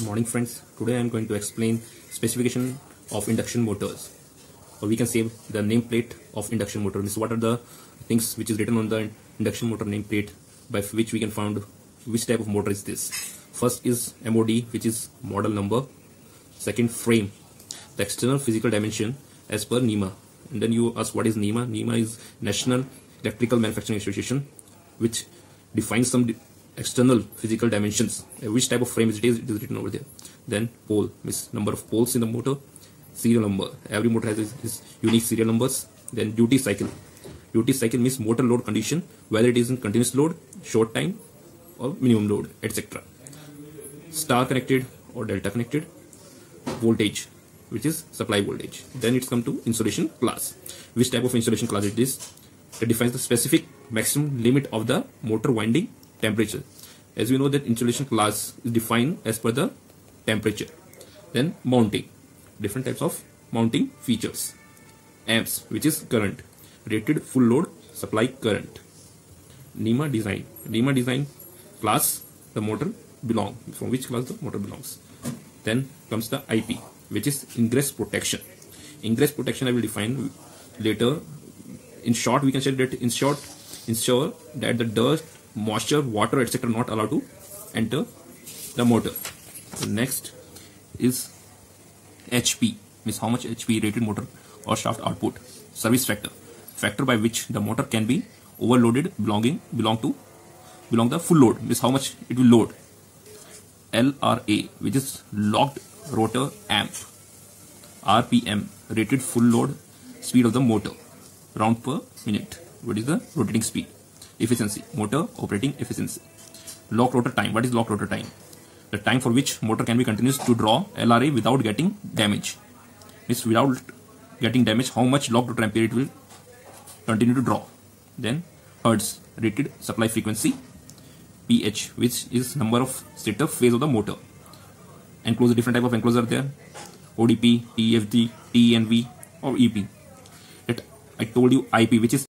Morning friends. Today i am going to explain specification of induction motors. Or we can say the nameplate of induction motor. This what are the things which is written on the induction motor nameplate by which we can find which type of motor is this? First is mod which is model number. Second frame. The external physical dimension as per NEMA. And then you ask what is NEMA? NEMA is National Electrical Manufacturing Association which defines some external physical dimensions uh, which type of frame it is, it is written over there? Then pole means number of poles in the motor serial number. Every motor has its, unique serial numbers. Then duty cycle. Duty cycle means motor load condition whether it is in continuous load short time or minimum load etc star connected or delta connected voltage which is supply voltage. Then it's come to insulation class. Which type of insulation class it is? It defines the specific maximum limit of the motor winding temperature. As we know that insulation class is defined as per the temperature. Then mounting, different types of mounting features. Amps, which is current, rated full load supply current. NEMA design, NEMA design class the motor belong, from which class the motor belongs. Then comes the IP, which is ingress protection. Ingress protection I will define later. In short, we can say that in short, ensure that the dust moisture, water, etc. not allowed to enter the motor. The next is HP, means how much HP rated motor or shaft output. Service factor, factor by which the motor can be overloaded belonging belong to belong the full load means how much it will load. LRA, which is locked rotor amp. RPM, rated full load speed of the motor, round per minute. What is the rotating speed? Efficiency motor operating efficiency. Lock rotor time what is lock rotor time? The time for which motor can be continuous to draw LRA without getting damage. Means without getting damage how much lock rotor ampere it will continue to draw? Then hertz rated supply frequency ph which is number of stator phase of the motor. Enclosure different type of enclosure there. Odp tfd tnv or ep it i told you ip which is